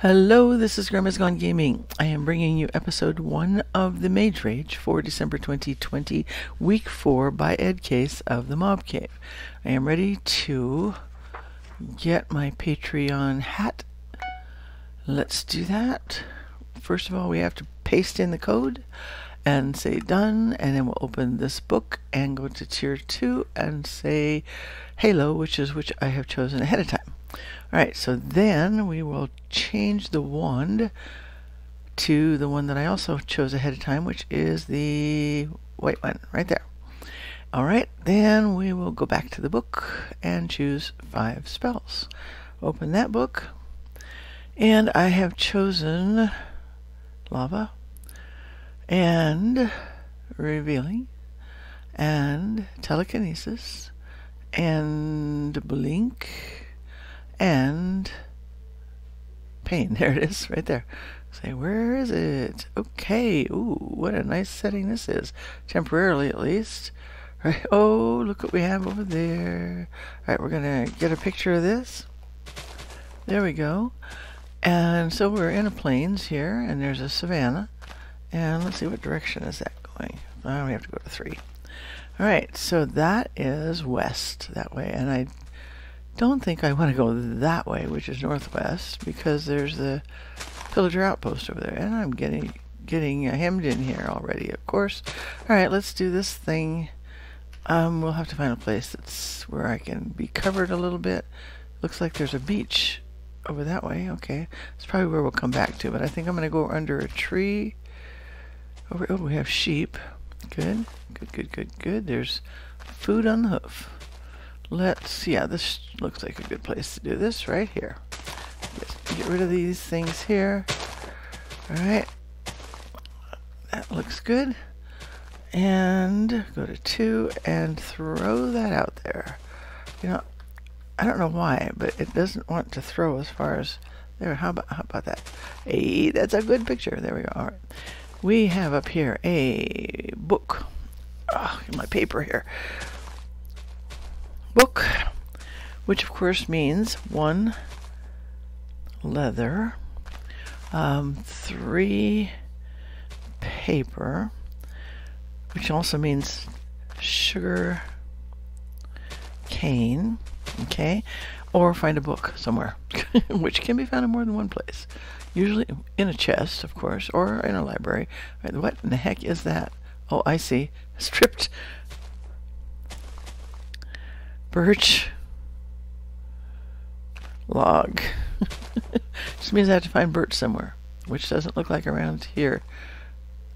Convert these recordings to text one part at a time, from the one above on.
Hello, this is Grandma's Gone Gaming. I am bringing you episode one of the Mage Rage for December 2020, week four by Edd Case of the Mob Cave. I am ready to get my Patreon hat. Let's do that. First of all, we have to paste in the code and say done, and then we'll open this book and go to tier two and say Halo, which is which I have chosen ahead of time. Alright, so then we will change the wand to the one that I also chose ahead of time, which is the white one right there. Alright, then we will go back to the book and choose five spells. Open that book, and I have chosen lava and revealing and telekinesis and blink and pain. There it is, right there. Say, where is it? Okay. Ooh, what a nice setting this is. Temporarily, at least. Right. Oh, look what we have over there. All right, we're gonna get a picture of this. There we go. And so we're in a plains here, and there's a savanna. And let's see what direction is that going. Oh, we have to go to three. All right, so that is west that way, and I don't think I want to go that way, which is northwest, because there's the pillager outpost over there, and I'm getting getting hemmed in here already, of course. All right, let's do this thing. Um, we'll have to find a place that's where I can be covered a little bit. Looks like there's a beach over that way. Okay, it's probably where we'll come back to, but I think I'm going to go under a tree. Over, oh, we have sheep. Good, good, good, good, good. There's food on the hoof. Let's, yeah, this looks like a good place to do this right here. get rid of these things here. All right. That looks good. And go to two and throw that out there. You know, I don't know why, but it doesn't want to throw as far as there. How about how about that? Hey, that's a good picture. There we go. All right. We have up here a book. Oh, my paper here book, which of course means one leather, um, three paper, which also means sugar cane, okay, or find a book somewhere, which can be found in more than one place. Usually in a chest, of course, or in a library. What in the heck is that? Oh, I see. Stripped Birch log. Just means I have to find birch somewhere, which doesn't look like around here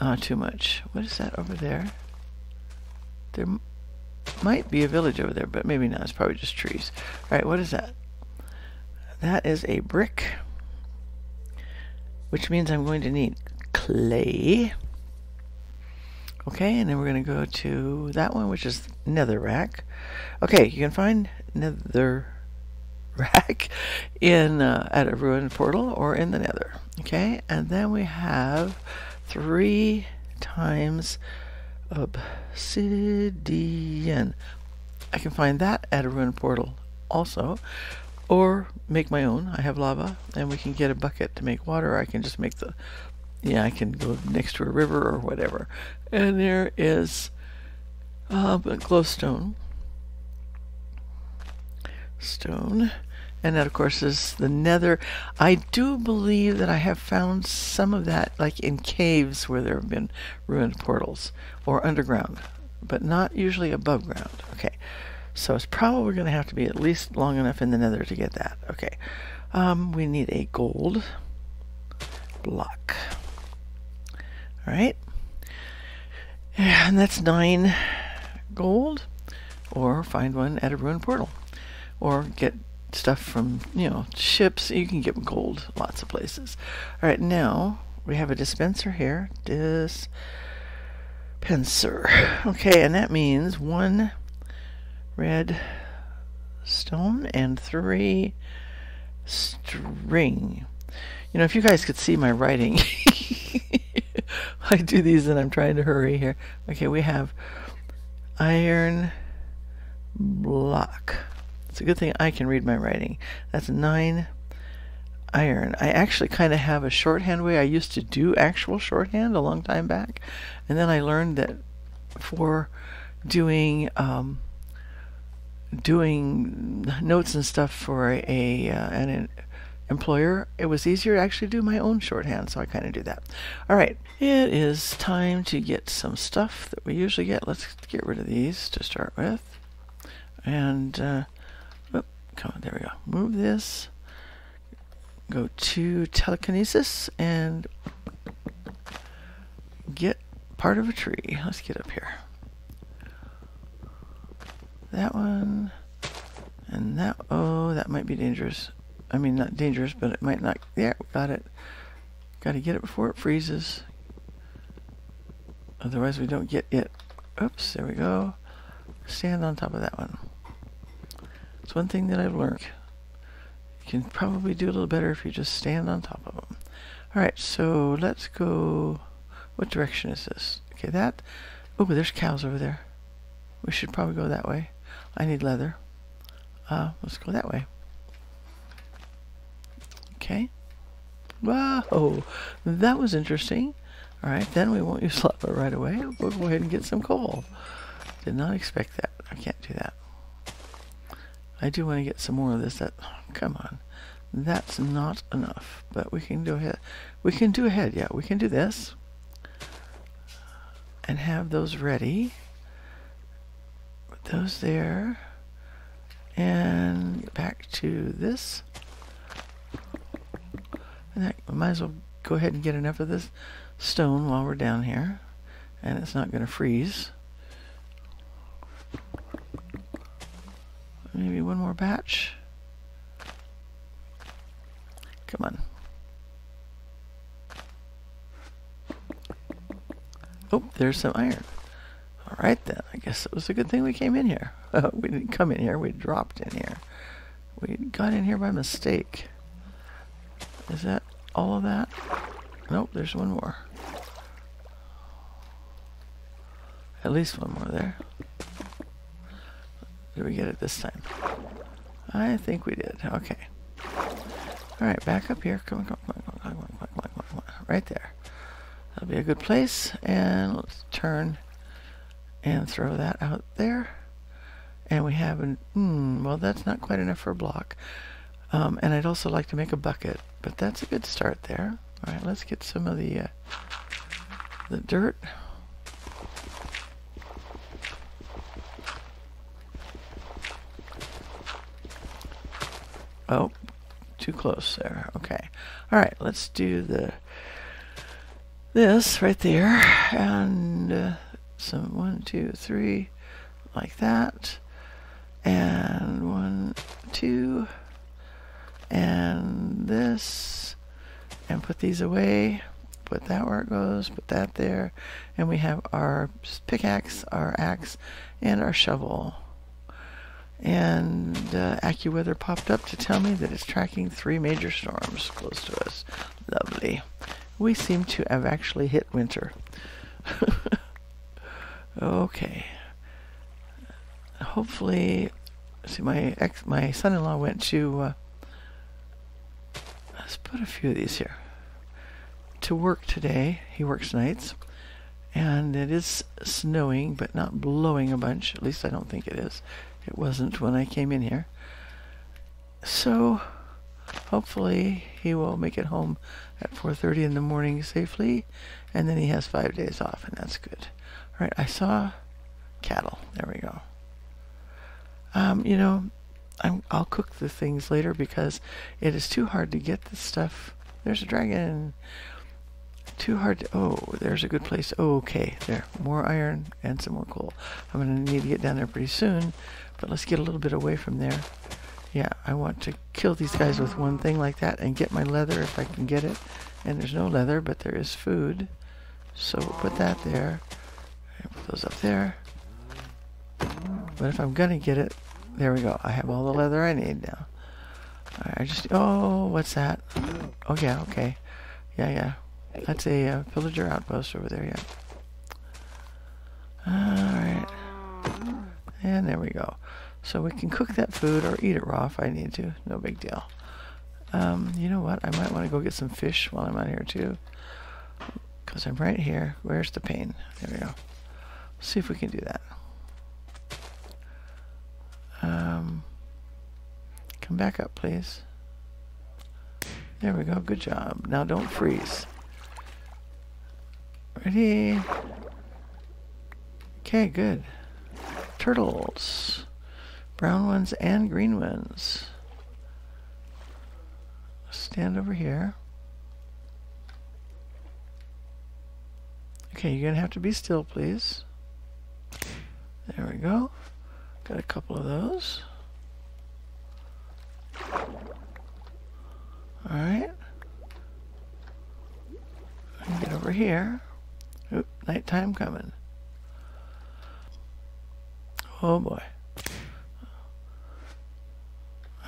uh, too much. What is that over there? There might be a village over there, but maybe not. It's probably just trees. All right, what is that? That is a brick, which means I'm going to need clay. Okay, and then we're going to go to that one, which is netherrack. Okay, you can find netherrack in uh, at a ruined portal or in the nether. Okay, and then we have three times obsidian. I can find that at a ruined portal also, or make my own. I have lava, and we can get a bucket to make water. I can just make the yeah, I can go next to a river or whatever. And there is uh, glowstone. Stone. And that, of course, is the nether. I do believe that I have found some of that, like in caves where there have been ruined portals, or underground, but not usually above ground. Okay, so it's probably going to have to be at least long enough in the nether to get that. Okay, um, we need a gold block. Right. And that's nine gold. Or find one at a ruined portal. Or get stuff from, you know, ships. You can get gold lots of places. All right, now we have a dispenser here. Dispenser. Okay, and that means one red stone and three string. You know, if you guys could see my writing. I do these and I'm trying to hurry here. Okay, we have iron block. It's a good thing I can read my writing. That's nine iron. I actually kind of have a shorthand way. I used to do actual shorthand a long time back, and then I learned that for doing um, doing notes and stuff for a, a uh, an employer, it was easier to actually do my own shorthand, so I kind of do that. All right, it is time to get some stuff that we usually get. Let's get rid of these to start with, and uh, oh, come on, there we go. Move this go to telekinesis and get part of a tree. Let's get up here. That one and that. Oh, that might be dangerous. I mean, not dangerous, but it might not. Yeah, got it. Got to get it before it freezes. Otherwise, we don't get it. Oops, there we go. Stand on top of that one. It's one thing that I've learned. You can probably do a little better if you just stand on top of them. Alright, so let's go... What direction is this? Okay, that... Oh, there's cows over there. We should probably go that way. I need leather. Uh, let's go that way. Okay. Whoa! That was interesting. Alright, then we won't use lava right away. We'll go ahead and get some coal. Did not expect that. I can't do that. I do want to get some more of this. That come on, that's not enough. But we can do ahead. We can do ahead. Yeah, we can do this and have those ready. Put those there, and back to this. And we might as well go ahead and get enough of this stone while we're down here, and it's not going to freeze. Maybe one more batch. Come on. Oh, there's some iron. All right then. I guess it was a good thing we came in here. we didn't come in here. We dropped in here. We got in here by mistake. Is that all of that? Nope, there's one more. At least one more there. Did we get it this time? I think we did. Okay. Alright, back up here. Come on, come on, come on, come on, come on, come on, come on. Right there. That'll be a good place. And let's turn and throw that out there. And we have an, hmm, well, that's not quite enough for a block. Um, and I'd also like to make a bucket, but that's a good start there. All right, let's get some of the uh, the dirt. Oh, too close there. Okay. All right, let's do the this right there, and uh, some one, two, three, like that, and one, two, and this, and put these away. Put that where it goes. Put that there, and we have our pickaxe, our axe, and our shovel and uh, AccuWeather popped up to tell me that it's tracking three major storms close to us. Lovely. We seem to have actually hit winter. okay. Hopefully, see my ex, my son-in-law went to. Uh, let's put a few of these here. To work today. He works nights. And it is snowing, but not blowing a bunch. At least I don't think it is. It wasn't when I came in here. So hopefully he will make it home at 4.30 in the morning safely and then he has five days off and that's good. All right, I saw cattle. There we go. Um, you know, i will cook the things later because it is too hard to get this stuff. There's a dragon. Too hard to, oh, there's a good place. Oh, okay, there. More iron and some more coal. I'm to need to get down there pretty soon but let's get a little bit away from there. Yeah, I want to kill these guys with one thing like that and get my leather if I can get it. And there's no leather, but there is food. So we'll put that there. Put those up there. But if I'm gonna get it, there we go. I have all the leather I need now. I just, oh, what's that? Oh yeah, okay. Yeah, yeah. That's a uh, villager outpost over there, yeah. Alright. And there we go. So we can cook that food or eat it raw if I need to. No big deal. Um, you know what? I might want to go get some fish while I'm out here too. Because I'm right here. Where's the pain? There we go. see if we can do that. Um, come back up, please. There we go. Good job. Now don't freeze. Ready? Okay, good. Turtles. Brown ones and green ones. Stand over here. Okay, you're going to have to be still, please. There we go. Got a couple of those. Alright. Get over here. Oop, nighttime coming. Oh boy.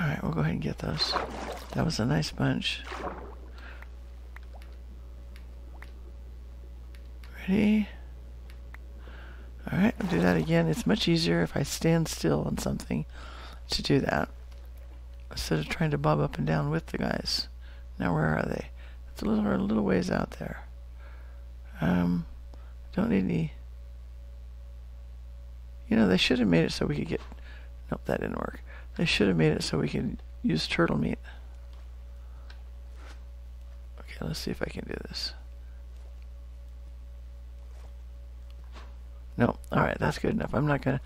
Alright, we'll go ahead and get those. That was a nice bunch. Ready? Alright, I'll do that again. It's much easier if I stand still on something to do that. Instead of trying to bob up and down with the guys. Now where are they? It's a little, a little ways out there. Um, don't need any... You know, they should have made it so we could get... Nope, that didn't work. They should have made it so we could use turtle meat. Okay, let's see if I can do this. No, alright, that's good enough. I'm not gonna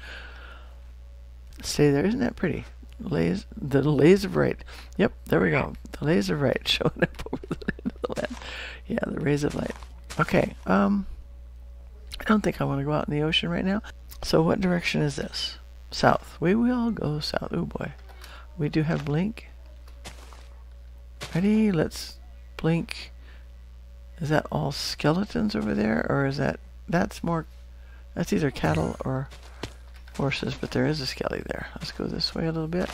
stay there. Isn't that pretty? Lays, the lays of right. Yep, there we go. The lays of right showing up over the end of the land. Yeah, the rays of light. Okay, um, I don't think I want to go out in the ocean right now. So what direction is this? South. We will go south. Oh boy. We do have blink. Ready? Let's blink. Is that all skeletons over there? Or is that... That's more... That's either cattle or horses, but there is a skelly there. Let's go this way a little bit.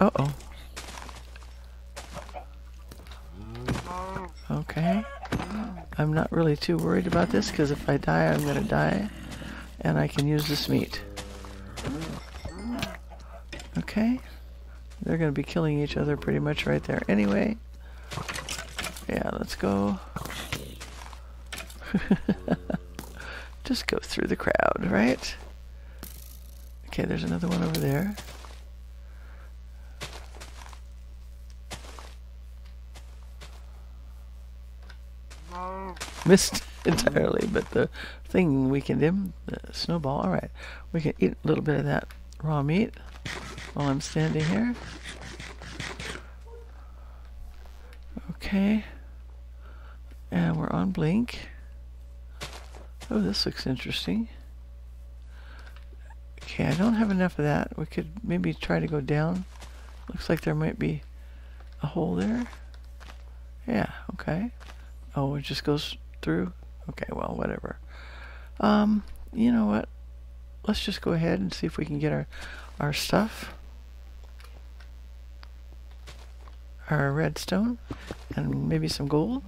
Uh-oh. Okay. I'm not really too worried about this because if I die, I'm going to die. And I can use this meat. Okay. They're going to be killing each other pretty much right there anyway. Yeah, let's go. Just go through the crowd, right? Okay, there's another one over there. Missed entirely, but the thing weakened him, the uh, snowball. All right, we can eat a little bit of that raw meat while I'm standing here. Okay, and we're on blink. Oh, this looks interesting. Okay, I don't have enough of that. We could maybe try to go down. Looks like there might be a hole there. Yeah, okay. Oh, it just goes through? Okay, well, whatever. Um, you know what? Let's just go ahead and see if we can get our, our stuff. Our redstone, and maybe some gold,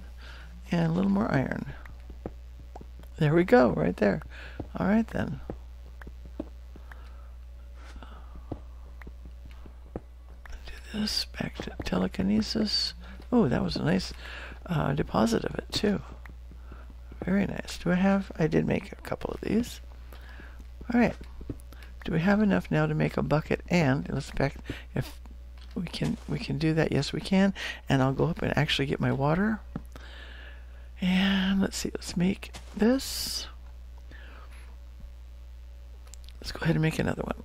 and a little more iron. There we go, right there. All right, then. Do this, back to telekinesis. Oh, that was a nice uh, deposit of it, too. Very nice. Do I have... I did make a couple of these. Alright. Do we have enough now to make a bucket and... Let's back... If we can we can do that, yes we can. And I'll go up and actually get my water. And let's see, let's make this. Let's go ahead and make another one.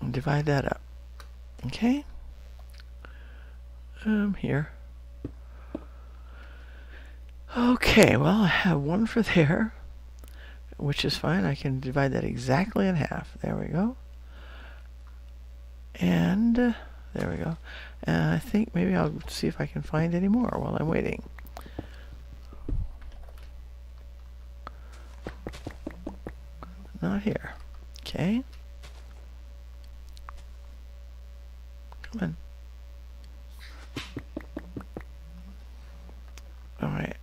And divide that up. Okay? Um, here. Okay, well, I have one for there, which is fine. I can divide that exactly in half. There we go. And uh, there we go. And I think maybe I'll see if I can find any more while I'm waiting. Not here. Okay. Come on. Alright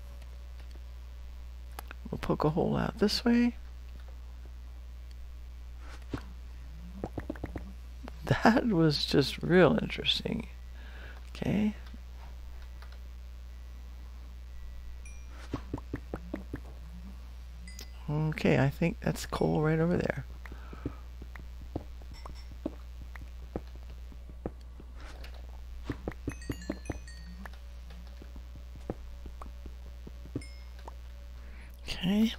We'll poke a hole out this way. that was just real interesting. Okay. Okay, I think that's coal right over there. Okay.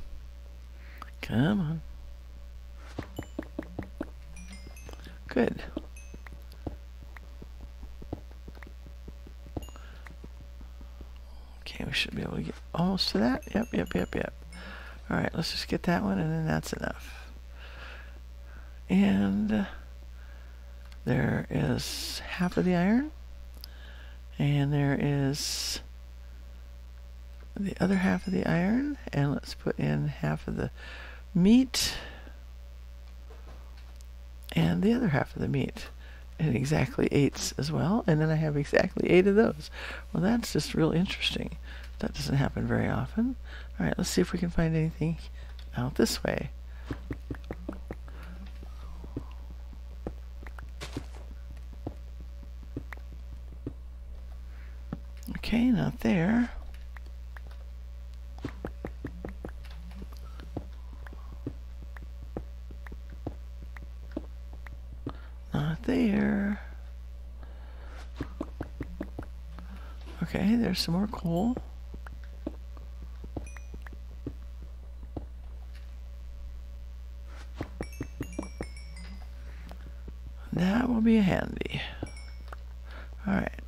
Come on. Good. Okay, we should be able to get almost to that. Yep, yep, yep, yep. All right, let's just get that one, and then that's enough. And there is half of the iron, and there is the other half of the iron, and let's put in half of the meat and the other half of the meat and exactly eights as well and then I have exactly eight of those well that's just real interesting that doesn't happen very often all right let's see if we can find anything out this way okay not there Not there. Okay, there's some more coal. Will be handy. Alright.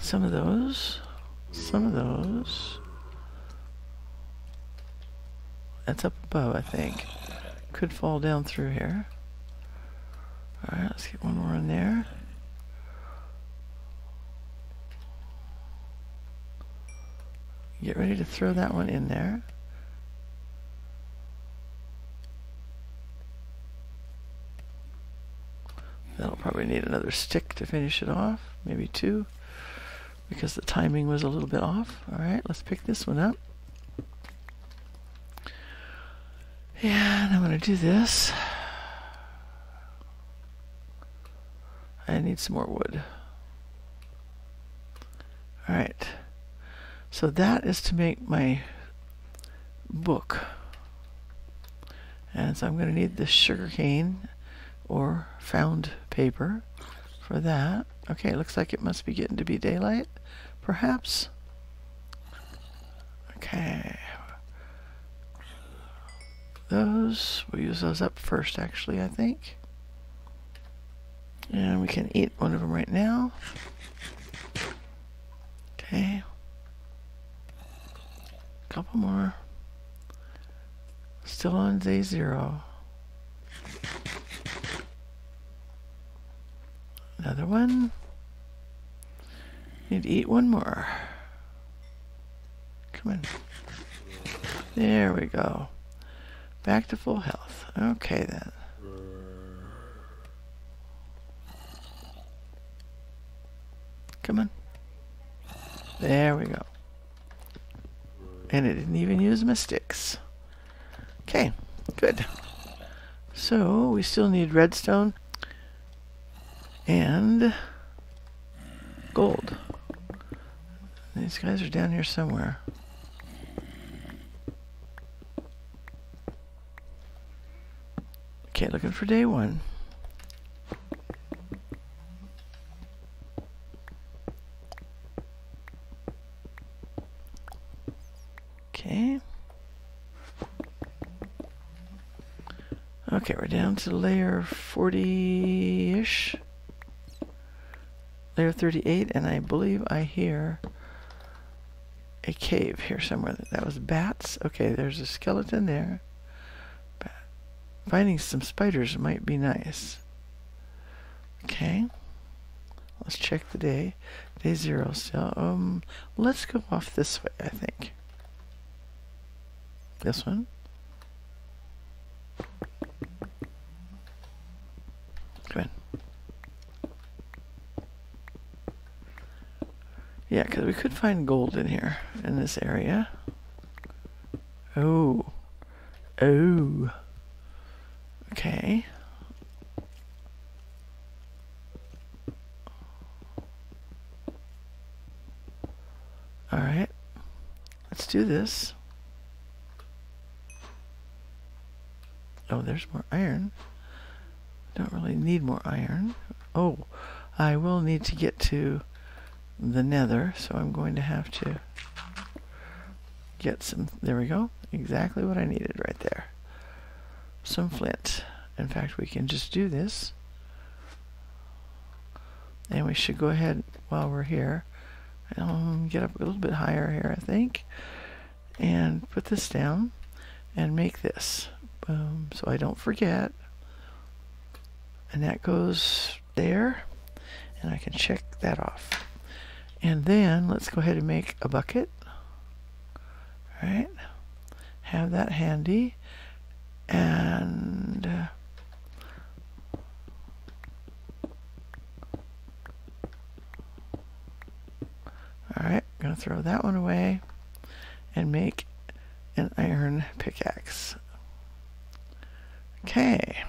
Some of those. Some of those. That's up above, I think. Could fall down through here. Alright, let's get one more in there. Get ready to throw that one in there. That'll probably need another stick to finish it off, maybe two, because the timing was a little bit off. Alright, let's pick this one up. And I'm going to do this. I need some more wood. Alright. So that is to make my book. And so I'm going to need the sugar cane or found paper for that. Okay, looks like it must be getting to be daylight, perhaps. Okay those. We'll use those up first, actually, I think. And we can eat one of them right now. Okay. Couple more. Still on day zero. Another one. Need to eat one more. Come on. There we go. Back to full health. Okay then. Come on. There we go. And it didn't even use my sticks. Okay, good. So we still need redstone and gold. These guys are down here somewhere. Okay, looking for day one. Okay. Okay, we're down to layer 40-ish. Layer 38, and I believe I hear a cave here somewhere. That was bats. Okay, there's a skeleton there. Finding some spiders might be nice. Okay. Let's check the day. Day zero still. Um, let's go off this way, I think. This one. Come in. Yeah, because we could find gold in here, in this area. Oh. Oh. Okay. All right. Let's do this. Oh, there's more iron. Don't really need more iron. Oh, I will need to get to the nether, so I'm going to have to get some, there we go, exactly what I needed right there. Some flint. In fact, we can just do this. And we should go ahead while we're here, um, get up a little bit higher here, I think, and put this down and make this. Boom, so I don't forget. And that goes there, and I can check that off. And then let's go ahead and make a bucket. All right, have that handy, and uh, all right, gonna throw that one away and make an iron pickaxe. Okay.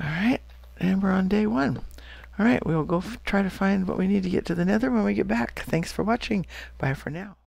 All right, and we're on day one. All right, we'll go try to find what we need to get to the nether when we get back. Thanks for watching. Bye for now.